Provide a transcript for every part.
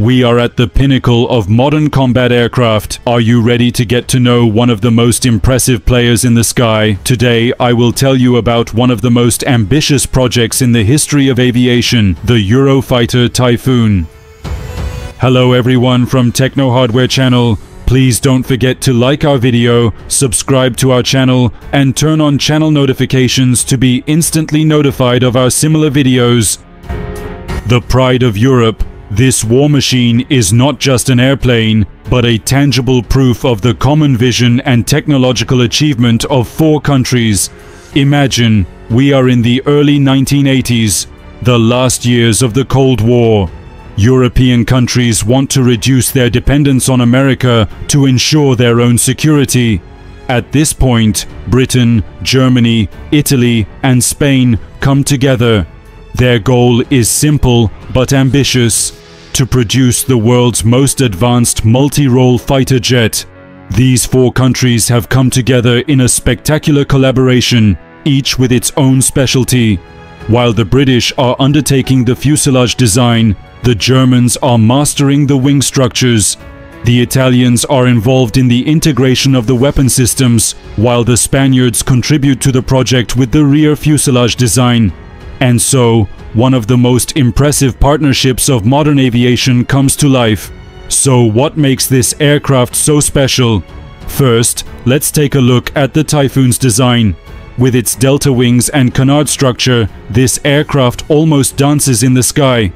We are at the pinnacle of modern combat aircraft. Are you ready to get to know one of the most impressive players in the sky? Today, I will tell you about one of the most ambitious projects in the history of aviation, the Eurofighter Typhoon. Hello everyone from Techno Hardware channel. Please don't forget to like our video, subscribe to our channel, and turn on channel notifications to be instantly notified of our similar videos. The pride of Europe, this war machine is not just an airplane, but a tangible proof of the common vision and technological achievement of four countries. Imagine, we are in the early 1980s, the last years of the Cold War. European countries want to reduce their dependence on America to ensure their own security. At this point, Britain, Germany, Italy, and Spain come together. Their goal is simple but ambitious to produce the world's most advanced multi-role fighter jet. These four countries have come together in a spectacular collaboration, each with its own specialty. While the British are undertaking the fuselage design, the Germans are mastering the wing structures. The Italians are involved in the integration of the weapon systems, while the Spaniards contribute to the project with the rear fuselage design. And so, one of the most impressive partnerships of modern aviation comes to life. So what makes this aircraft so special? First, let's take a look at the Typhoon's design. With its delta wings and canard structure, this aircraft almost dances in the sky.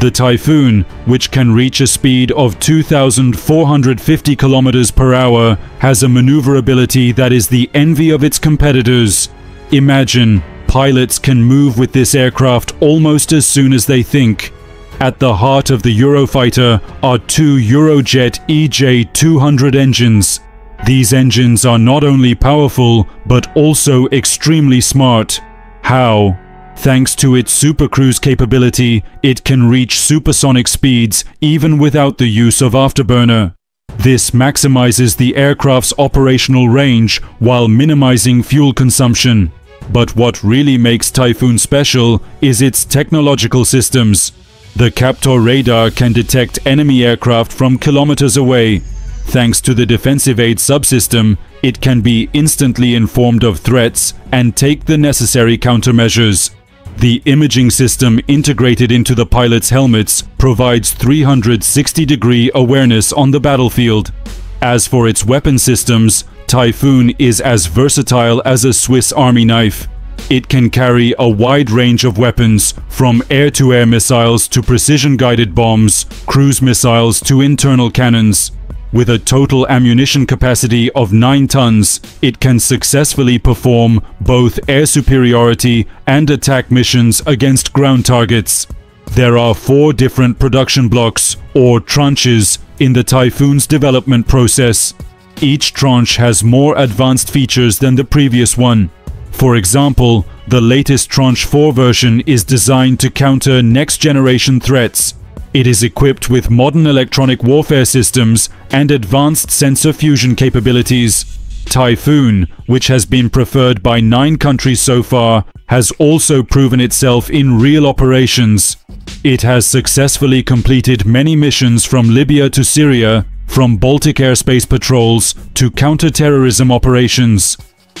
The Typhoon, which can reach a speed of 2,450 kilometers per hour, has a maneuverability that is the envy of its competitors. Imagine, pilots can move with this aircraft almost as soon as they think. At the heart of the Eurofighter are two Eurojet EJ200 engines. These engines are not only powerful, but also extremely smart. How? Thanks to its supercruise capability, it can reach supersonic speeds even without the use of afterburner. This maximizes the aircraft's operational range while minimizing fuel consumption. But what really makes Typhoon special is its technological systems. The Captor radar can detect enemy aircraft from kilometers away. Thanks to the Defensive Aid subsystem, it can be instantly informed of threats and take the necessary countermeasures. The imaging system integrated into the pilot's helmets provides 360 degree awareness on the battlefield. As for its weapon systems, Typhoon is as versatile as a Swiss army knife. It can carry a wide range of weapons, from air-to-air -air missiles to precision-guided bombs, cruise missiles to internal cannons. With a total ammunition capacity of 9 tons, it can successfully perform both air superiority and attack missions against ground targets. There are four different production blocks, or tranches, in the Typhoon's development process. Each tranche has more advanced features than the previous one. For example, the latest Tranche 4 version is designed to counter next-generation threats, it is equipped with modern electronic warfare systems and advanced sensor fusion capabilities. Typhoon, which has been preferred by nine countries so far, has also proven itself in real operations. It has successfully completed many missions from Libya to Syria, from Baltic airspace patrols to counter-terrorism operations.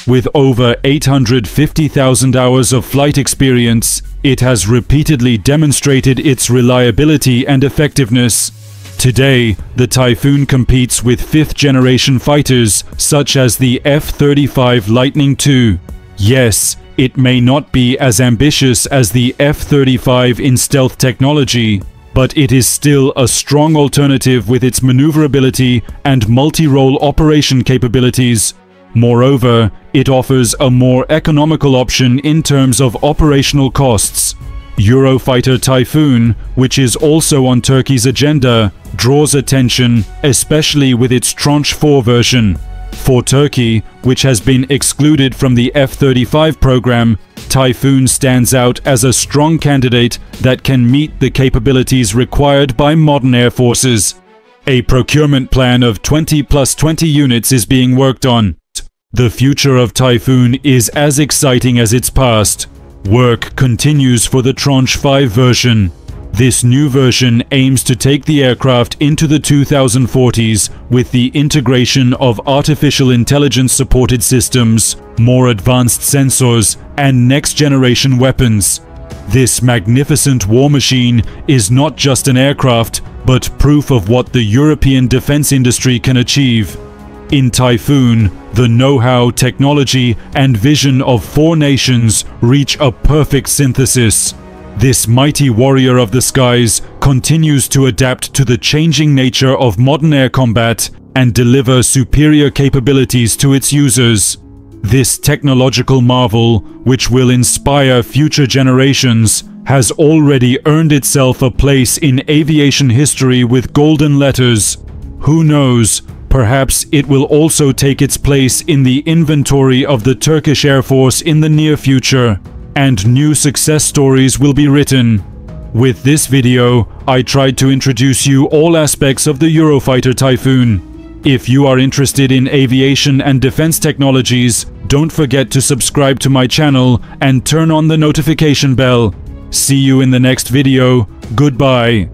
With over 850,000 hours of flight experience, it has repeatedly demonstrated its reliability and effectiveness. Today, the Typhoon competes with fifth-generation fighters such as the F-35 Lightning II. Yes, it may not be as ambitious as the F-35 in stealth technology, but it is still a strong alternative with its maneuverability and multi-role operation capabilities. Moreover, it offers a more economical option in terms of operational costs. Eurofighter Typhoon, which is also on Turkey's agenda, draws attention, especially with its Tranche 4 version. For Turkey, which has been excluded from the F-35 program, Typhoon stands out as a strong candidate that can meet the capabilities required by modern air forces. A procurement plan of 20 plus 20 units is being worked on. The future of Typhoon is as exciting as its past. Work continues for the Tranche 5 version. This new version aims to take the aircraft into the 2040s with the integration of artificial intelligence supported systems, more advanced sensors, and next generation weapons. This magnificent war machine is not just an aircraft, but proof of what the European defense industry can achieve. In Typhoon, the know-how, technology, and vision of four nations reach a perfect synthesis. This mighty warrior of the skies continues to adapt to the changing nature of modern air combat and deliver superior capabilities to its users. This technological marvel, which will inspire future generations, has already earned itself a place in aviation history with golden letters. Who knows, perhaps it will also take its place in the inventory of the Turkish Air Force in the near future and new success stories will be written. With this video, I tried to introduce you all aspects of the Eurofighter Typhoon. If you are interested in aviation and defense technologies, don't forget to subscribe to my channel and turn on the notification bell. See you in the next video. Goodbye.